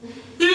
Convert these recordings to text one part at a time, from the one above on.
E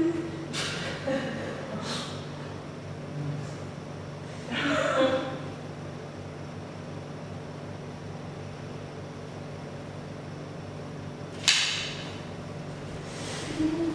I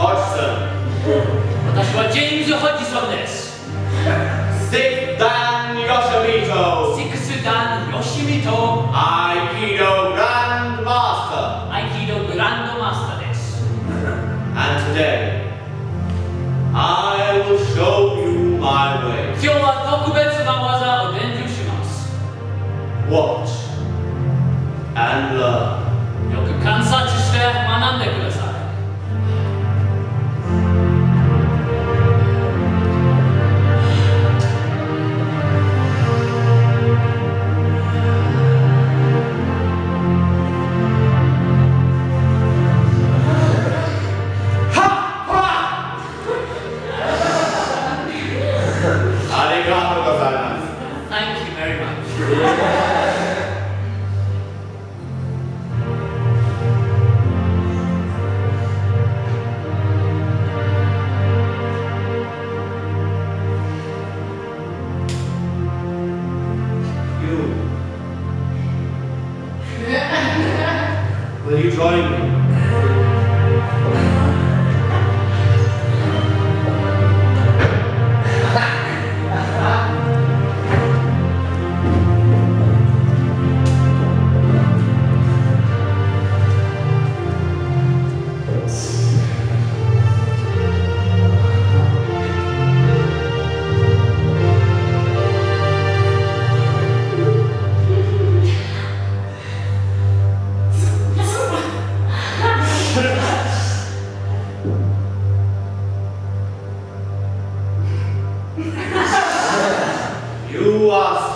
Hodgson, 私はジェームズ・ホッジソンです。 Sixth Dan Yoshimito, シックスダン・ヨシミと Aikido Grand Master, 合気道グランドマスターです。 and today I will show you my way. 今日は特別な技を伝授します。 Watch and learn. よく観察して学んでください。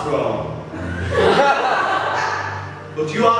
but you are.